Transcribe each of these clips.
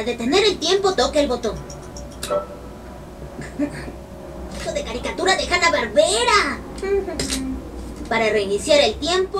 Para detener el tiempo, toque el botón. De caricatura de Hanna Barbera. Para reiniciar el tiempo.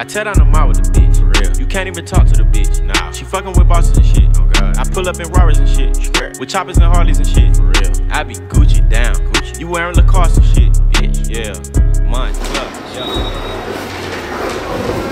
I tear down the mall with the bitch. For real. You can't even talk to the bitch. Nah. She fucking with bosses and shit. Oh god. I pull up in Rarers and shit. Swear. With choppers and Harleys and shit. For real. I be Gucci down. Gucci. You wearing Lacoste and shit. Bitch. Yeah. Month. Club. Yeah.